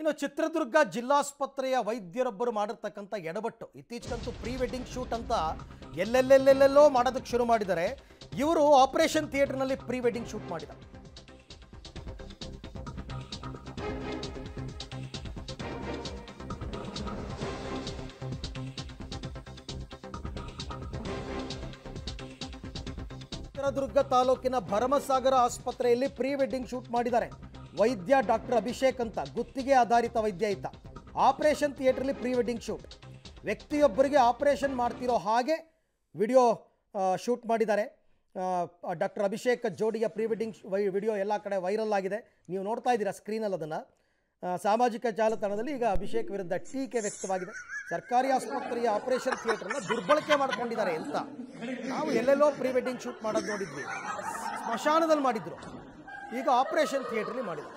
ಇನ್ನು ಚಿತ್ರದುರ್ಗ ಜಿಲ್ಲಾಸ್ಪತ್ರೆಯ ವೈದ್ಯರೊಬ್ಬರು ಮಾಡಿರ್ತಕ್ಕಂಥ ಎಡಬಟ್ಟು ಇತ್ತೀಚೆಗಂತೂ ಪ್ರೀ ವೆಡ್ಡಿಂಗ್ ಶೂಟ್ ಅಂತ ಎಲ್ಲೆಲ್ಲೆಲ್ಲೆಲ್ಲೆಲ್ಲೋ ಮಾಡೋದಕ್ಕೆ ಶುರು ಮಾಡಿದ್ದಾರೆ. ಇವರು ಆಪರೇಷನ್ ಥಿಯೇಟರ್ನಲ್ಲಿ ಪ್ರೀ ವೆಡ್ಡಿಂಗ್ ಶೂಟ್ ಮಾಡಿದ. ಚಿತ್ರದುರ್ಗ ತಾಲೂಕಿನ ಭರಮಸಾಗರ ಆಸ್ಪತ್ರೆಯಲ್ಲಿ ಪ್ರೀ ವೆಡ್ಡಿಂಗ್ ಶೂಟ್ ಮಾಡಿದ್ದಾರೆ. ವೈದ್ಯ ಡಾಕ್ಟರ್ ಅಭಿಷೇಕ್ ಅಂತ ಗುತ್ತಿಗೆ ಆಧಾರಿತ ವೈದ್ಯ ಇದ್ದ. ಆಪರೇಷನ್ ಥಿಯೇಟ್ರಲ್ಲಿ ಪ್ರೀ ವೆಡ್ಡಿಂಗ್ ಶೂಟ್. ವ್ಯಕ್ತಿಯೊಬ್ಬರಿಗೆ ಆಪರೇಷನ್ ಮಾಡ್ತಿರೋ ಹಾಗೆ ವಿಡಿಯೋ ಶೂಟ್ ಮಾಡಿದ್ದಾರೆ. ಡಾಕ್ಟರ್ ಅಭಿಷೇಕ್ ಜೋಡಿಯ ಪ್ರೀ ವೆಡ್ಡಿಂಗ್ ವಿಡಿಯೋ ಎಲ್ಲ ಕಡೆ ವೈರಲ್ ಆಗಿದೆ. ನೀವು ನೋಡ್ತಾ ಇದ್ದೀರಾ ಸ್ಕ್ರೀನಲ್ಲಿ ಅದನ್ನು. ಸಾಮಾಜಿಕ ಜಾಲತಾಣದಲ್ಲಿ ಈಗ ಅಭಿಷೇಕ್ ವಿರುದ್ಧ ಟೀಕೆ ವ್ಯಕ್ತವಾಗಿದೆ. ಸರ್ಕಾರಿ ಆಸ್ಪತ್ರೆಯ ಆಪರೇಷನ್ ಥಿಯೇಟರ್ನ ದುರ್ಬಳಕೆ ಮಾಡ್ಕೊಂಡಿದ್ದಾರೆ ಅಂತ. ನಾವು ಎಲ್ಲೆಲ್ಲೋ ಪ್ರೀ ವೆಡ್ಡಿಂಗ್ ಶೂಟ್ ಮಾಡೋದು ನೋಡಿದ್ವಿ. ಸ್ಮಶಾನದಲ್ಲಿ ಮಾಡಿದ್ರು. ಈಗ ಆಪರೇಷನ್ ಥಿಯೇಟರ್ಲಿ ಮಾಡಿದ್ದಾರೆ